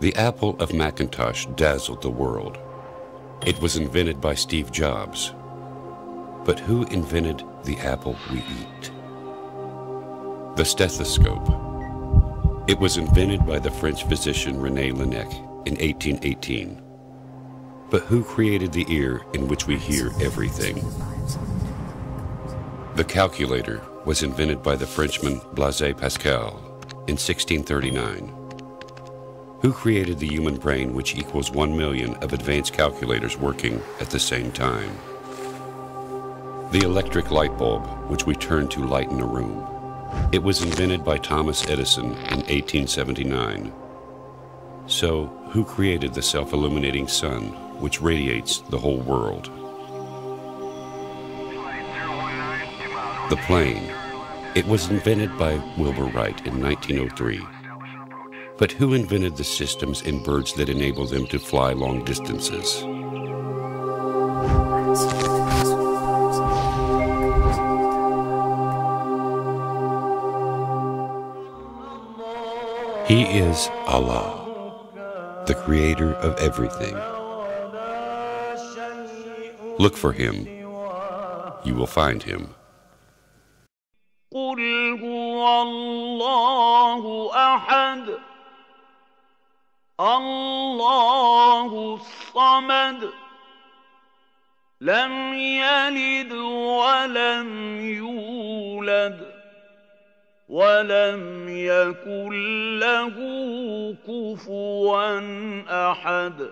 The apple of Macintosh dazzled the world. It was invented by Steve Jobs. But who invented the apple we eat? The stethoscope. It was invented by the French physician René Laennec in 1818. But who created the ear in which we hear everything? The calculator was invented by the Frenchman Blaise Pascal in 1639. Who created the human brain which equals one million of advanced calculators working at the same time? The electric light bulb, which we turn to lighten a room. It was invented by Thomas Edison in 1879. So, who created the self-illuminating sun, which radiates the whole world? The plane. It was invented by Wilbur Wright in 1903. But who invented the systems in birds that enable them to fly long distances? He is Allah, the creator of everything. Look for him. You will find him. الله الصمد لم يلد ولم يولد ولم يكن له كفوا أحد.